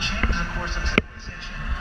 change the course of civilization.